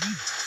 Mm-hmm.